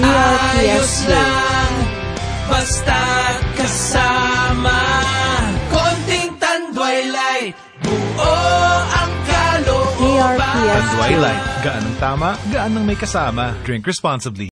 Ayos lang Basta kasama Konting tanduay light Buo ang kalooban TRPS Twilight. Gaan ang tama, gaan ang may kasama. Drink responsibly.